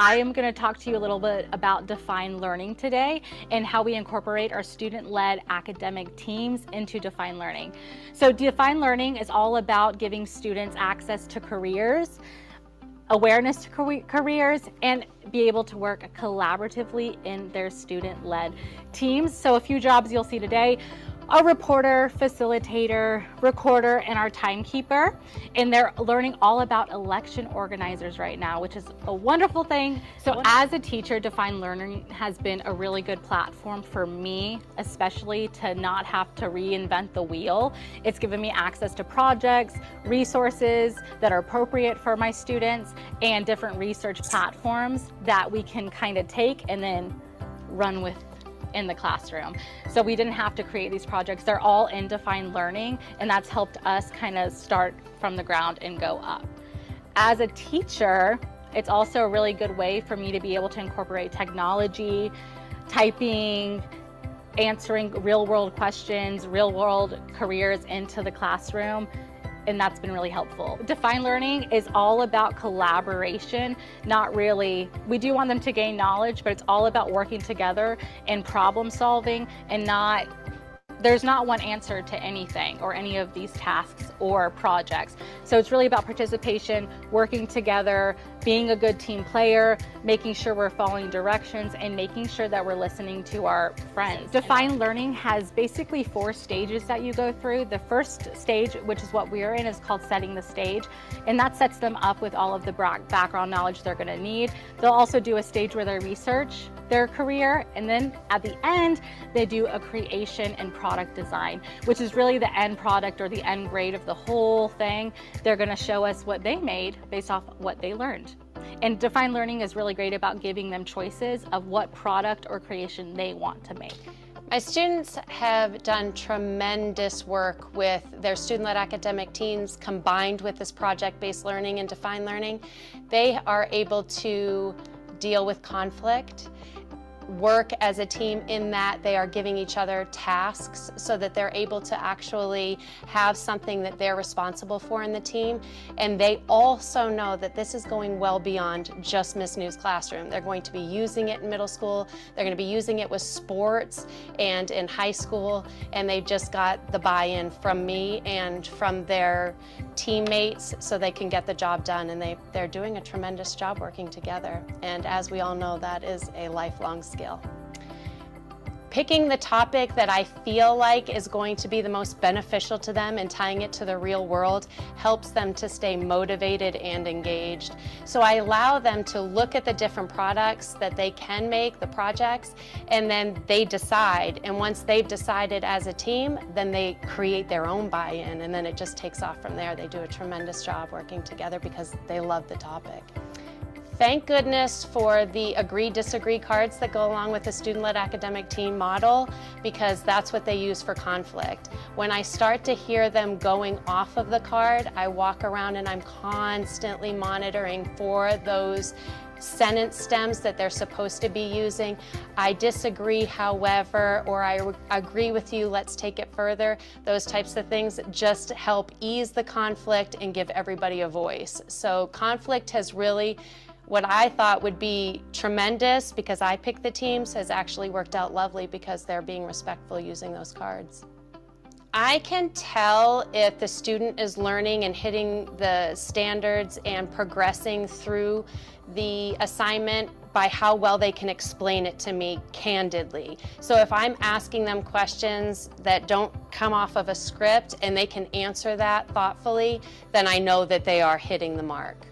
I am going to talk to you a little bit about Define Learning today and how we incorporate our student-led academic teams into Define Learning. So Define Learning is all about giving students access to careers, awareness to careers, and be able to work collaboratively in their student-led teams. So a few jobs you'll see today a reporter, facilitator, recorder, and our timekeeper. And they're learning all about election organizers right now, which is a wonderful thing. So as a teacher, Define Learning has been a really good platform for me, especially to not have to reinvent the wheel. It's given me access to projects, resources that are appropriate for my students, and different research platforms that we can kind of take and then run with in the classroom. So we didn't have to create these projects. They're all in Defined Learning, and that's helped us kind of start from the ground and go up. As a teacher, it's also a really good way for me to be able to incorporate technology, typing, answering real world questions, real world careers into the classroom and that's been really helpful. Define Learning is all about collaboration, not really, we do want them to gain knowledge, but it's all about working together and problem solving and not there's not one answer to anything or any of these tasks or projects. So it's really about participation, working together, being a good team player, making sure we're following directions, and making sure that we're listening to our friends. Define Learning has basically four stages that you go through. The first stage, which is what we're in, is called setting the stage, and that sets them up with all of the background knowledge they're gonna need. They'll also do a stage where they research their career, and then at the end, they do a creation and product design, which is really the end product or the end grade of the whole thing. They're gonna show us what they made based off what they learned. And Define Learning is really great about giving them choices of what product or creation they want to make. My students have done tremendous work with their student-led academic teams combined with this project-based learning and Define Learning. They are able to deal with conflict work as a team in that they are giving each other tasks so that they're able to actually have something that they're responsible for in the team. And they also know that this is going well beyond just Miss News Classroom. They're going to be using it in middle school, they're going to be using it with sports and in high school, and they've just got the buy-in from me and from their teammates so they can get the job done. And they, they're doing a tremendous job working together. And as we all know, that is a lifelong skill skill. Picking the topic that I feel like is going to be the most beneficial to them and tying it to the real world helps them to stay motivated and engaged. So I allow them to look at the different products that they can make, the projects, and then they decide. And once they've decided as a team, then they create their own buy-in and then it just takes off from there. They do a tremendous job working together because they love the topic. Thank goodness for the agree disagree cards that go along with the student-led academic team model because that's what they use for conflict. When I start to hear them going off of the card, I walk around and I'm constantly monitoring for those sentence stems that they're supposed to be using. I disagree, however, or I agree with you, let's take it further. Those types of things just help ease the conflict and give everybody a voice. So conflict has really what I thought would be tremendous because I picked the teams has actually worked out lovely because they're being respectful using those cards. I can tell if the student is learning and hitting the standards and progressing through the assignment by how well they can explain it to me candidly. So if I'm asking them questions that don't come off of a script and they can answer that thoughtfully, then I know that they are hitting the mark.